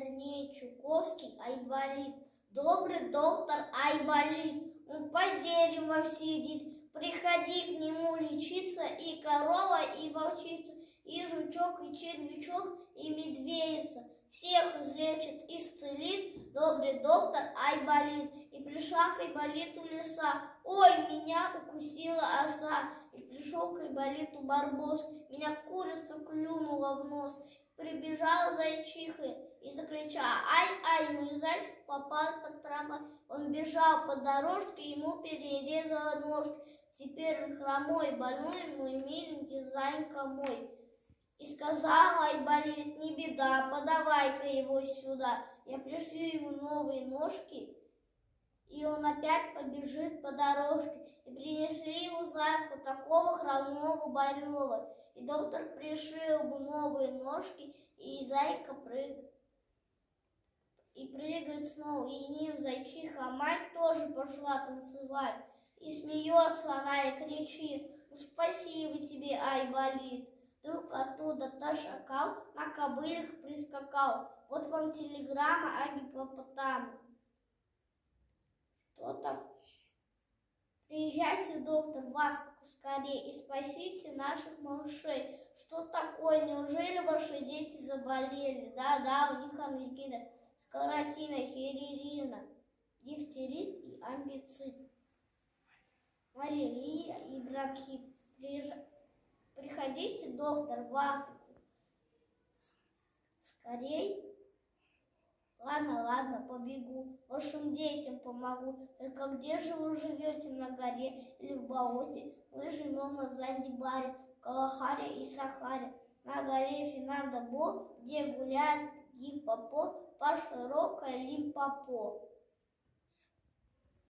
Корней Чуковский Айболит. Добрый доктор Айболит, он по дереву сидит. Приходи к нему лечиться, и корова, и волчица, и жучок, и червячок, и медведица. Всех излечит, исцелит добрый доктор Айболит. И пришла к Айболиту леса. Ой, меня укусила оса. И пришел к Айболиту барбос. Меня курица клюнула в нос. Прибежала зайчиха и закричала, ай-ай, мой зайчик попал под трамвай. Он бежал по дорожке, ему перерезала ножки. Теперь он хромой, больной, мой миленький зайка мой. И сказала Айболит, не беда, подавай-ка его сюда. Я пришлю ему новые ножки, и он опять побежит по дорожке. И принесли ему зайку такого хромого больного. И доктор пришил ему новые ножки, и зайка прыгает. И прыгает снова, и ним зайчиха, а мать тоже пошла танцевать. И смеется она и кричит, ну спасибо тебе, Айболит. Вдруг оттуда та шакал на кобылях прискакал. Вот вам телеграмма о гипопотаме. Что там? Приезжайте, доктор, в Африку скорее и спасите наших малышей. Что такое? Неужели ваши дети заболели? Да-да, у них ангина, скоротина, херерина, дифтерит и амбицит, малярия и бронхит. Приезжайте. Приходите, доктор, в Африку. Скорей. Ладно, ладно, побегу. Вашим детям помогу. Только где же вы живете, на горе или в болоте? Мы живем на Занзибаре, Калахаре и Сахаре. На горе Финандо-Бо, где гуляет гиппопо по широкой Лимпопо.